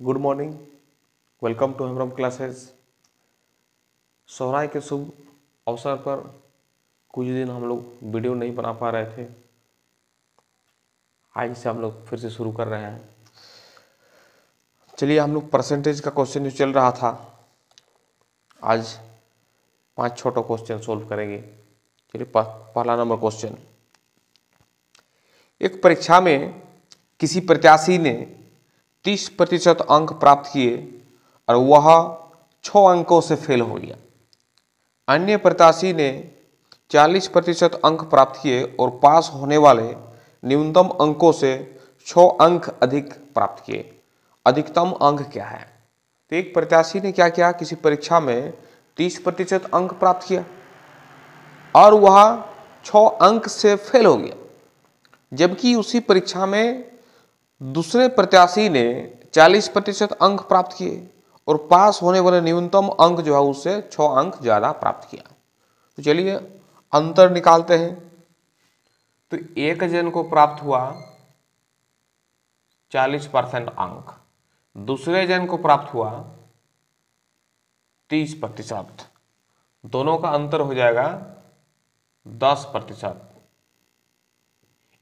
Good morning, welcome to Hemram classes. Sohrai के शुभ अवसर पर कुछ दिन हम लोग वीडियो नहीं बना पा रहे थे। आज से हम लोग फिर से शुरू कर रहे हैं। चलिए, हम लोग परसेंटेज का क्वेश्चन जो चल रहा था, आज पाँच छोटा क्वेश्चन सोल्व करेंगे। चलिए पहला नंबर क्वेश्चन एक परीक्षा में किसी प्रत्याशी ने 30 प्रतिशत अंक प्राप्त किए और वह छः अंकों से फेल हो गया। अन्य प्रत्याशी ने 40 प्रतिशत अंक प्राप्त किए और पास होने वाले न्यूनतम अंकों से छः अंक अधिक प्राप्त किए। अधिकतम अंक क्या है? तो एक प्रत्याशी ने क्या किया? किसी परीक्षा में 30 प्रतिशत अंक प्राप्त किया और वह छः अंक से फेल हो गया। जबकि उसी परीक्षा में दूसरे प्रत्याशी ने 40 प्रतिशत अंक प्राप्त किए और पास होने वाले न्यूनतम अंक जो है उससे छः अंक ज़्यादा प्राप्त किया। तो चलिए अंतर निकालते हैं। तो एक जन को प्राप्त हुआ 40 परसेंट अंक, दूसरे जन को प्राप्त हुआ 30 प्रतिशत। दोनों का अंतर हो जाएगा 10 प्रतिशत।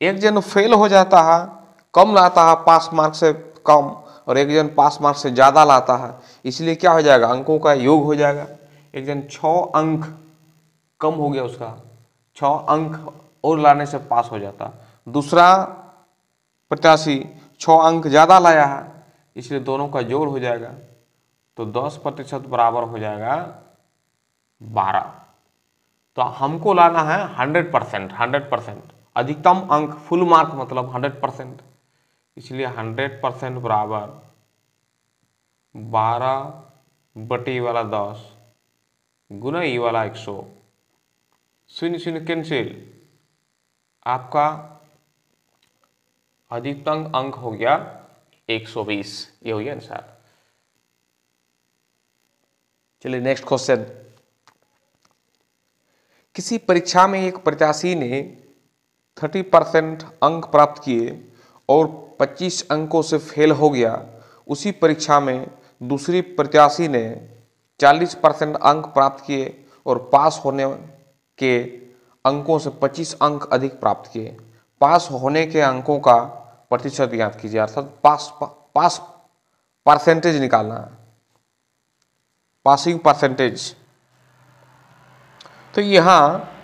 एक जन फेल हो जाता है कम लाता है पास मार्क से कम, और एक जन पास मार्क से ज़्यादा लाता है। इसलिए क्या हो जाएगा? अंकों का योग हो जाएगा। एक जन छः अंक कम हो गया उसका। छ अंक और लाने से पास हो जाता। दूसरा प्रत्याशी छ अंक ज़्यादा लाया है, इसलिए दोनों का जोड़ हो जाएगा। तो 10 प्रतिशत बराबर हो जाएगा 12 तो हमको लाना है 100 परसेंट, हंड्रेड परसेंट। अधिकतम अंक, फुल मार्क मतलब 100 परसेंट। इसलिए 100 परसेंट बराबर 12 बटी वाला 10 गुना ई वाला 100 शून्य शून्य कैंसिल। आपका अधिकतम अंक हो गया 120 ये हो गया आंसर। चलिए नेक्स्ट क्वेश्चन किसी परीक्षा में एक प्रत्याशी ने 30 परसेंट अंक प्राप्त किए और 25 अंकों से फेल हो गया। उसी परीक्षा में दूसरी प्रत्याशी ने 40 परसेंट अंक प्राप्त किए और पास होने के अंकों से 25 अंक अधिक प्राप्त किए। पास होने के अंकों का प्रतिशत ज्ञात कीजिए, अर्थात पास पास परसेंटेज निकालना पासिंग परसेंटेज। तो यहाँ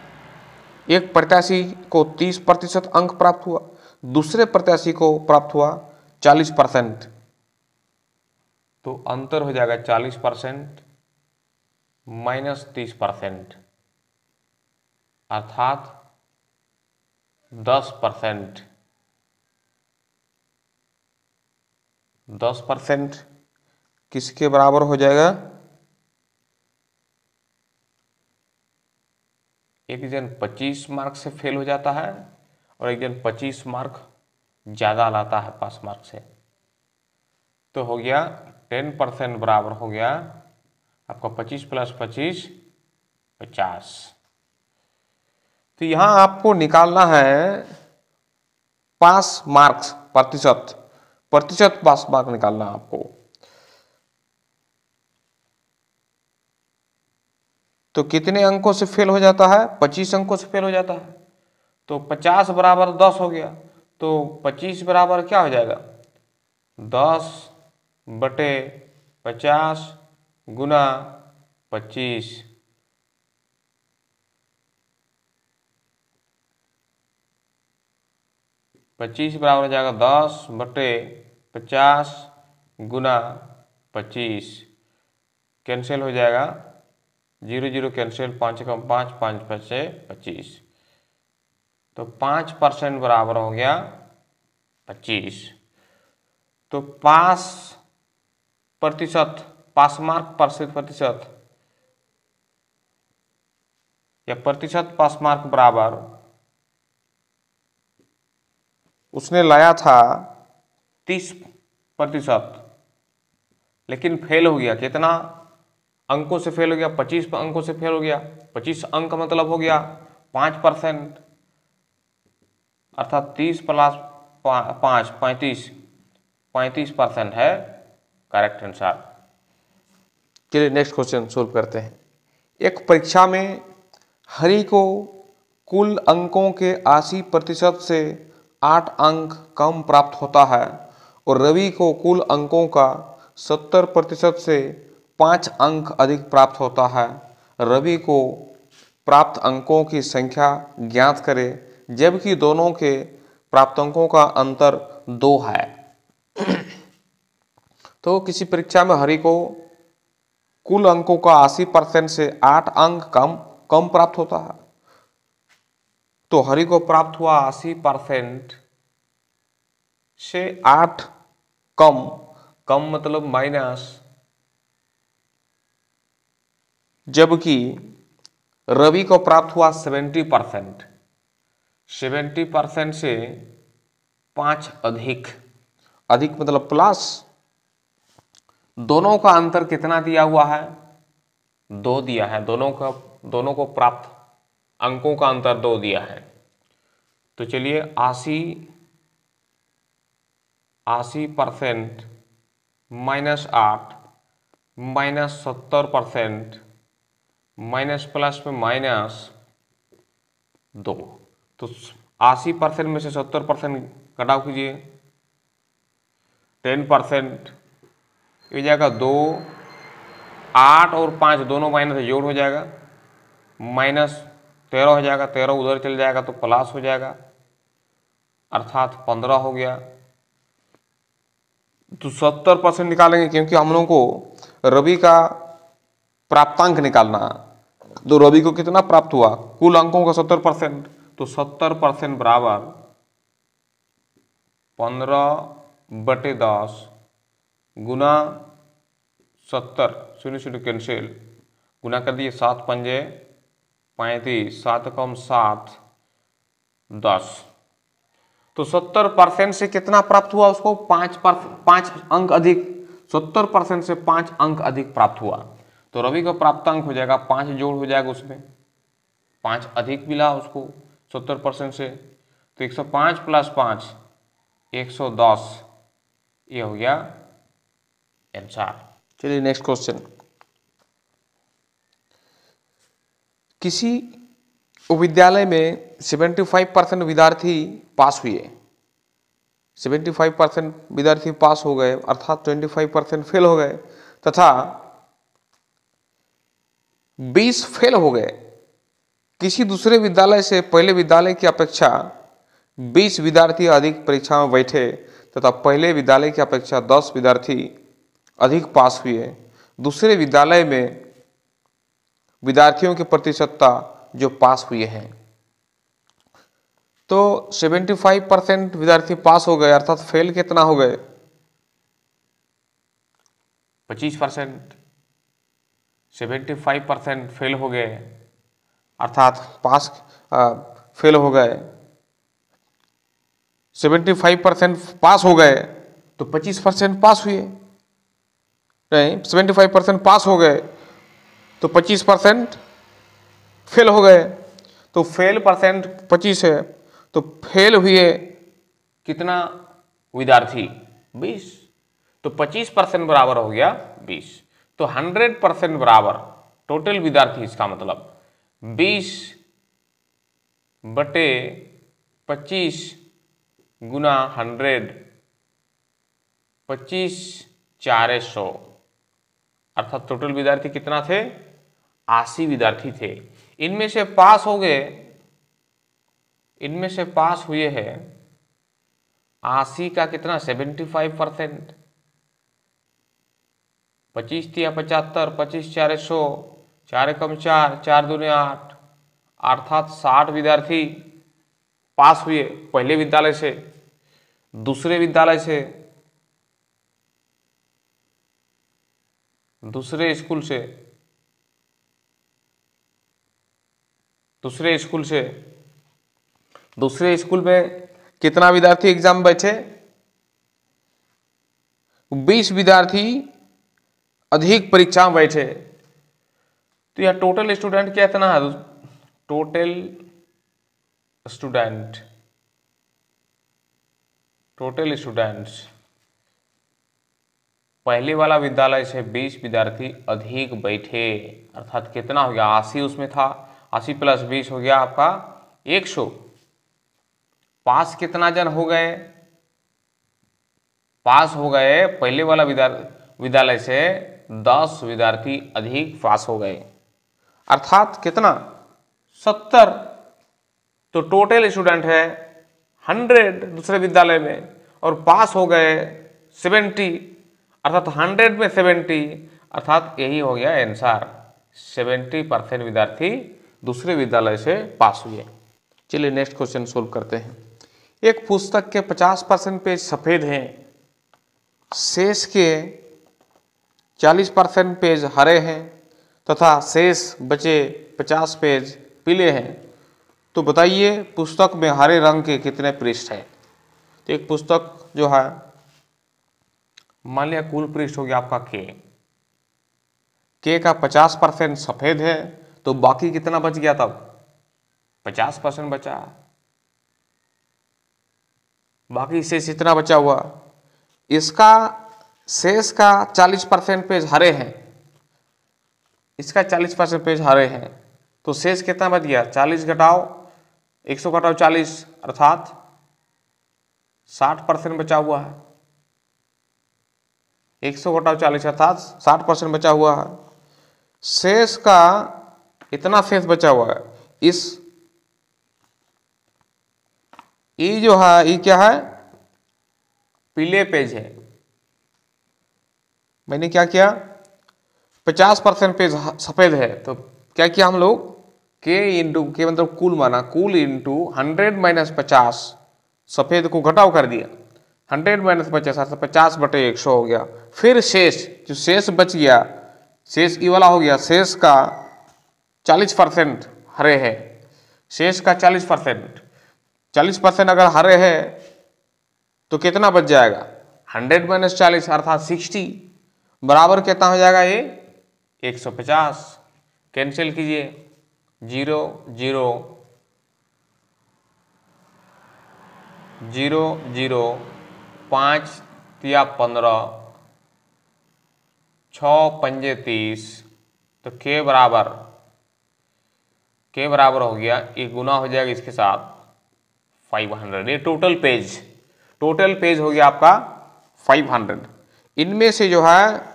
एक प्रत्याशी को 30 प्रतिशत अंक प्राप्त हुआ। दूसरे प्रत्याशी को प्राप्त हुआ 40 परसेंट। तो अंतर हो जाएगा 40 परसेंट माइनस तीस परसेंट। अर्थात 10 परसेंट। 10 परसेंट किसके बराबर हो जाएगा? एक जन 25 मार्क्स से फेल हो जाता है। और एक जन 25 मार्क ज़्यादा लाता है पास मार्क से। तो हो गया टेन परसेंट बराबर हो गया आपका 25 प्लस 25 50 तो यहाँ आपको निकालना है पास मार्क्स, प्रतिशत प्रतिशत पास मार्क निकालना आपको। तो कितने अंकों से फेल हो जाता है? पच्चीस अंकों से फेल हो जाता है। तो पचास बराबर दस हो गया तो पच्चीस बराबर क्या हो जाएगा? दस बटे पचास गुना पच्चीस। पच्चीस बराबर हो जाएगा दस बटे पचास गुना पच्चीस। कैंसिल हो जाएगा, ज़ीरो ज़ीरो कैंसिल, पाँच कम पाँच पाँच पचे पच्चीस। तो पाँच परसेंट बराबर हो गया पच्चीस। तो पास प्रतिशत पास मार्क परसेंट प्रतिशत, या प्रतिशत पास मार्क बराबर, उसने लाया था तीस प्रतिशत, लेकिन फेल हो गया। कितना? अंकों से फेल हो गया, पच्चीस अंकों से फेल हो गया। पच्चीस अंक मतलब हो गया पाँच परसेंट। अर्थात तीस प्लस पाँच, पैंतीस पैंतीस परसेंट है करेक्ट आंसर। चलिए नेक्स्ट क्वेश्चन सोल्व करते हैं। एक परीक्षा में हरि को कुल अंकों के 80 प्रतिशत से 8 अंक कम प्राप्त होता है और रवि को कुल अंकों का 70 प्रतिशत से 5 अंक अधिक प्राप्त होता है। रवि को प्राप्त अंकों की संख्या ज्ञात करें। जबकि दोनों के प्राप्त अंकों का अंतर दो है। तो किसी परीक्षा में हरि को कुल अंकों का 80 परसेंट से 8 अंक कम कम प्राप्त होता है। तो हरि को प्राप्त हुआ 80 परसेंट से 8 कम कम मतलब माइनस। जबकि रवि को प्राप्त हुआ 70 परसेंट। सेवेंटी परसेंट से पाँच अधिक। अधिक मतलब प्लस दोनों का अंतर कितना दिया हुआ है? दो दिया है। दोनों का, दोनों को प्राप्त अंकों का अंतर दो दिया है। तो चलिए आशी आशी परसेंट माइनस आठ माइनस सत्तर परसेंट माइनस प्लस में माइनस दो। तो अस्सी परसेंट में से सत्तर परसेंट कटाव कीजिए। टेन परसेंट हो जाएगा दो, आठ और पाँच दोनों माइनस जोड़ हो जाएगा। माइनस तेरह हो जाएगा, तेरह उधर चल जाएगा तो प्लस हो जाएगा। अर्थात पंद्रह हो गया। तो सत्तर परसेंट निकालेंगे क्योंकि हम लोगों को रवि का प्राप्तांक निकालना तो रवि को कितना प्राप्त हुआ? कुल अंकों का सत्तर परसेंट। तो सत्तर परसेंट बराबर, पंद्रह बटे दस गुना सत्तर, शून्य शून्य कैंसिल, गुना कर दिए सात पंजे पैंतीस, सात कम सात दस। तो सत्तर परसेंट से कितना प्राप्त हुआ उसको? पाँच पर, पाँच अंक अधिक, सत्तर परसेंट से पाँच अंक अधिक प्राप्त हुआ। तो रवि का प्राप्त अंक हो जाएगा, पाँच जोड़ हो जाएगा उसमें, पाँच अधिक मिला उसको। सत्तर परसेंट से तो एक सौ पाँच प्लस पाँच, एक सौ दस, ये हो गया आंसर चलिए नेक्स्ट क्वेश्चन किसी विद्यालय में 75 परसेंट विद्यार्थी पास हुए। 75 परसेंट विद्यार्थी पास हो गए, अर्थात 25 परसेंट फेल हो गए, तथा 20 फेल हो गए। किसी दूसरे विद्यालय से पहले विद्यालय की अपेक्षा 20 विद्यार्थी अधिक परीक्षा में बैठे तथा पहले विद्यालय की अपेक्षा 10 विद्यार्थी अधिक पास हुए। दूसरे विद्यालय में विद्यार्थियों की प्रतिशतता जो पास हुए हैं। तो 75 परसेंट विद्यार्थी पास हो गए, अर्थात फेल कितना हो गए? 25 percent seventy five percent fail हो गए। अर्थात पास फेल हो गए। 75 परसेंट पास हो गए तो 25 परसेंट पास हुए। नहीं 75 परसेंट पास हो गए तो 25 परसेंट फेल हो गए। तो फेल परसेंट 25 है तो फेल हुए कितना? विद्यार्थी 20 तो 25 परसेंट बराबर हो गया 20 तो 100 परसेंट बराबर, टोटल विद्यार्थी इसका मतलब। 20 बटे 25 गुना हंड्रेड, पच्चीस चार सौ। अर्थात टोटल विद्यार्थी कितना थे? अस्सी विद्यार्थी थे। इनमें से पास हो गए, इनमें से पास हुए हैं अस्सी का कितना? Seventy five percent. पच्चीस तिया पचहत्तर, पच्चीस चार सौ चार कम चार चार दूने आठ, अर्थात साठ विद्यार्थी पास हुए पहले विद्यालय से, दूसरे विद्यालय से, दूसरे स्कूल से, दूसरे स्कूल से, दूसरे स्कूल में कितना विद्यार्थी एग्ज़ाम बैठे? 20 विद्यार्थी अधिक परीक्षा बैठे। तो यह टोटल स्टूडेंट क्या इतना है? टोटल स्टूडेंट टोटल स्टूडेंट्स पहले वाला विद्यालय से 20 विद्यार्थी अधिक बैठे। अर्थात कितना हो गया? अस्सी उसमें था। अस्सी प्लस बीस हो गया आपका 100 पास कितना जन हो गए? पास हो गए पहले वाला विद्यालय से 10 विद्यार्थी अधिक पास हो गए। अर्थात कितना? 70 तो टोटल स्टूडेंट है 100 दूसरे विद्यालय में और पास हो गए 70 अर्थात 100 में 70 अर्थात यही हो गया आंसर 70 परसेंट विद्यार्थी दूसरे विद्यालय से पास हुए। चलिए नेक्स्ट क्वेश्चन सोल्व करते हैं। एक पुस्तक के 50 परसेंट पेज सफ़ेद हैं। शेष के 40 परसेंट पेज हरे हैं। तथा शेष बचे 50 पेज पीले हैं। तो बताइए, पुस्तक में हरे रंग के कितने पृष्ठ हैं? तो एक पुस्तक जो है मान लिया कुल पृष्ठ हो गया आपका के। के का 50 परसेंट सफ़ेद है तो बाकी कितना बच गया तब? 50 परसेंट बचा। बाकी शेष इतना बचा हुआ। इसका, शेष का 40 परसेंट पेज हरे हैं। इसका 40 परसेंट पेज हरे हैं। तो शेष कितना बच गया? 40 घटाओ 100 घटाओ 40 अर्थात 60 परसेंट बचा हुआ है। 100 घटाओ 40 अर्थात 60 परसेंट बचा हुआ है। शेष का इतना शेष बचा हुआ है। इस ये जो है ये क्या है? पीले पेज है। मैंने क्या किया? 50 परसेंट पेज सफ़ेद है। तो क्या किया हम लोग? के इंटू के मतलब कुल माना, कुल इंटू हंड्रेड माइनस पचास, सफ़ेद को घटाव कर दिया। हंड्रेड माइनस पचास, अर्थात पचास बटे एक सौ हो गया। फिर शेष, जो शेष बच गया, शेष ई वाला हो गया, शेष का चालीस परसेंट हरे है। शेष का चालीस परसेंट। चालीस परसेंट अगर हरे है तो कितना बच जाएगा? हंड्रेड माइनस चालीस, अर्थात सिक्सटी बराबर कितना हो जाएगा ये? एक सौ पचास कैंसिल कीजिए, ज़ीरो ज़ीरो ज़ीरो ज़ीरो, पाँच तिया पंद्रह, छ, पंजे, तीस तो के बराबर के बराबर हो गया ये गुना हो जाएगा इसके साथ फाइव हंड्रेड ये टोटल पेज टोटल पेज हो गया आपका फाइव हंड्रेड इनमें से जो है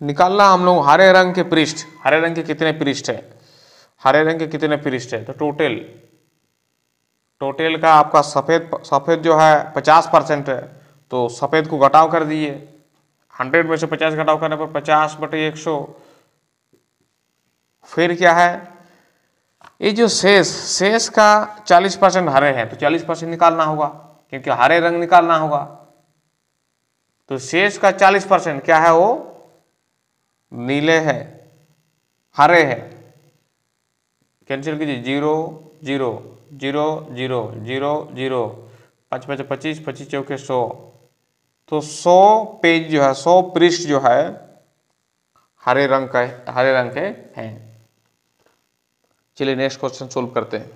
निकालना हम लोग हरे रंग के पृष्ठ, हरे रंग के कितने पृष्ठ है? हरे रंग के कितने पृष्ठ है? तो टोटल टोटल का आपका सफ़ेद सफ़ेद जो है पचास परसेंट है। तो सफ़ेद को घटाव कर दिए हंड्रेड में से पचास घटाव करने पर पचास बटे एक सौ। फिर क्या है? ये जो शेष शेष का चालीस परसेंट हरे हैं तो चालीस परसेंट निकालना होगा, क्योंकि हरे रंग निकालना होगा। तो शेष का चालीस परसेंट क्या है वो? नीले है, हरे है। कैंसिल कीजिए, zero zero zero zero zero zero. पाँच पाँच, पच्चीस पच्चीस चौके सौ। तो सौ पेज जो है, सौ पृष्ठ जो है, हरे रंग का, हरे रंग के हैं। चलिए नेक्स्ट क्वेश्चन सोल्व करते हैं।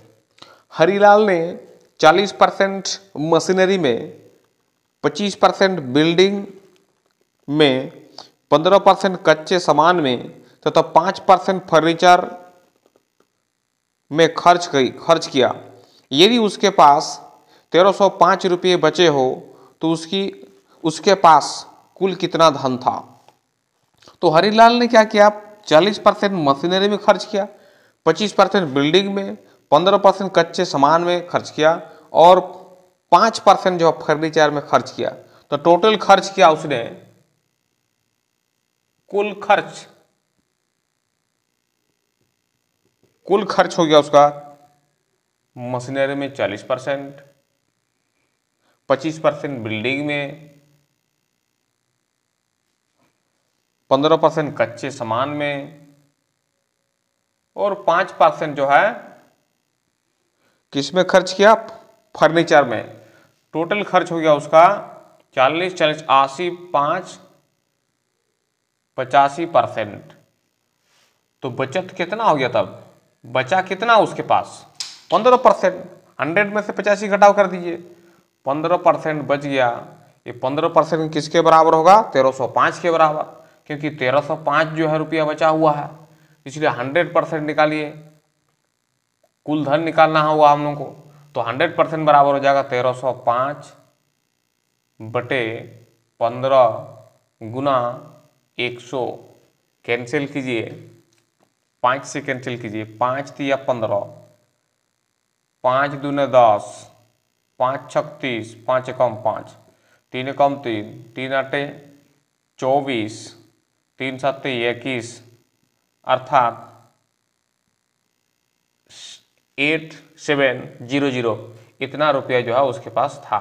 हरीलाल ने 40 परसेंट मशीनरी में 25 परसेंट बिल्डिंग में पंद्रह परसेंट कच्चे सामान में तथा तो पाँच परसेंट फर्नीचर में खर्च खर्च किया। यदि उसके पास तेरह सौ पाँच रुपये बचे हो तो उसकी, उसके पास कुल कितना धन था? तो हरिलाल ने क्या किया? चालीस परसेंट मशीनरी में खर्च किया, पच्चीस परसेंट बिल्डिंग में, पंद्रह परसेंट कच्चे सामान में खर्च किया और पाँच परसेंट जो फर्नीचर में खर्च किया। तो टोटल खर्च किया उसने कुल खर्च। कुल खर्च हो गया उसका मशीनरी में चालीस परसेंट, पच्चीस परसेंट बिल्डिंग में, पंद्रह परसेंट कच्चे सामान में, और पाँच परसेंट जो है किसमें खर्च किया फर्नीचर में। टोटल खर्च हो गया उसका चालीस चालीस, अस्सी, पाँच पचासी परसेंट। तो बचत कितना हो गया तब? बचा कितना उसके पास? पंद्रह परसेंट। हंड्रेड में से पचासी घटाव कर दीजिए। पंद्रह परसेंट बच गया। ये पंद्रह परसेंट किसके बराबर होगा? तेरह सौ पाँच के बराबर। क्योंकि तेरह सौ पाँच जो है रुपया बचा हुआ है। इसलिए हंड्रेड परसेंट निकालिए। कुल धन निकालना होगा हम लोग को। तो हंड्रेड परसेंट बराबर हो जाएगा तेरह सौ पाँच बटे पंद्रह गुना एक सौ कैंसिल कीजिए, पाँच से कैंसिल कीजिए, पाँच दिया पंद्रह, पाँच दूने दस, पाँच छत्तीस, पाँच कम पाँच, तीन कम तीन तीन आटे चौबीस, तीन सत्ते इक्कीस, अर्थात एट सेवन ज़ीरो ज़ीरो, इतना रुपया जो है उसके पास था।